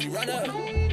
you run up.